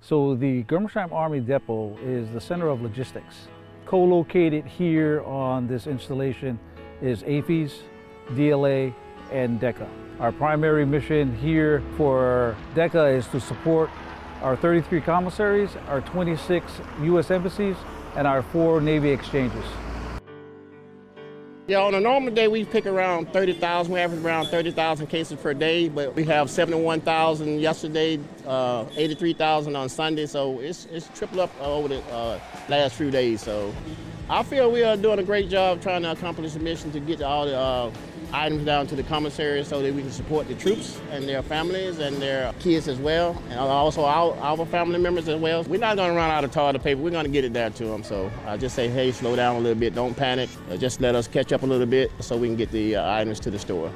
So the Germersheim Army Depot is the center of logistics. Co-located here on this installation is AAFES, DLA, and DECA. Our primary mission here for DECA is to support our 33 commissaries, our 26 U.S. embassies, and our four Navy exchanges. Yeah, on a normal day, we pick around 30,000. We average around 30,000 cases per day, but we have 71,000 yesterday, uh, 83,000 on Sunday, so it's, it's tripled up over the uh, last few days. So I feel we are doing a great job trying to accomplish the mission to get all the uh, items down to the commissary so that we can support the troops and their families and their kids as well, and also our, our family members as well. We're not going to run out of toilet paper. We're going to get it there to them. So I just say, hey, slow down a little bit. Don't panic. Uh, just let us catch up a little bit so we can get the uh, items to the store.